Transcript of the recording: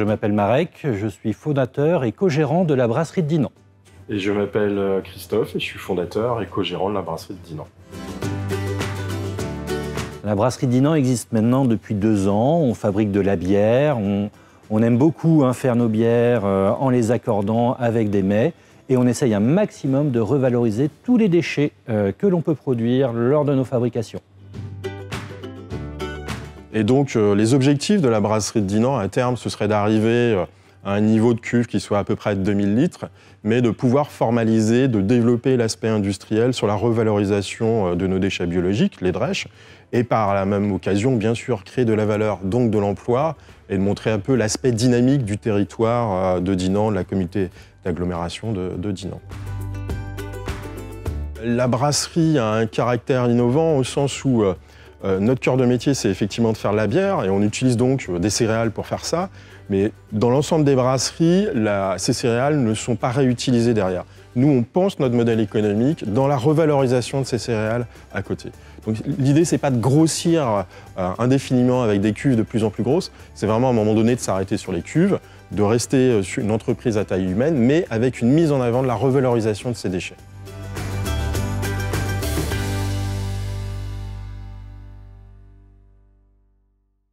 Je m'appelle Marek, je suis fondateur et co-gérant de la brasserie de Dinan. Et je m'appelle euh, Christophe et je suis fondateur et co-gérant de la brasserie de Dinan. La brasserie de Dinan existe maintenant depuis deux ans. On fabrique de la bière. On, on aime beaucoup hein, faire nos bières euh, en les accordant avec des mets. Et on essaye un maximum de revaloriser tous les déchets euh, que l'on peut produire lors de nos fabrications. Et donc, euh, les objectifs de la brasserie de Dinan, à terme, ce serait d'arriver euh, à un niveau de cuve qui soit à peu près de 2000 litres, mais de pouvoir formaliser, de développer l'aspect industriel sur la revalorisation euh, de nos déchets biologiques, les drèches, et par la même occasion, bien sûr, créer de la valeur, donc de l'emploi, et de montrer un peu l'aspect dynamique du territoire de Dinan, de la communauté d'agglomération de, de Dinan. La brasserie a un caractère innovant au sens où notre cœur de métier, c'est effectivement de faire la bière et on utilise donc euh, des céréales pour faire ça. Mais dans l'ensemble des brasseries, ces céréales ne sont pas réutilisées derrière. Nous, on pense notre modèle économique dans la revalorisation de ces céréales à côté. Donc l'idée, c'est pas de grossir euh, indéfiniment avec des cuves de plus en plus grosses. C'est vraiment à un moment donné de s'arrêter sur les cuves, de rester une entreprise à taille humaine, mais avec une mise en avant de la revalorisation de ces déchets.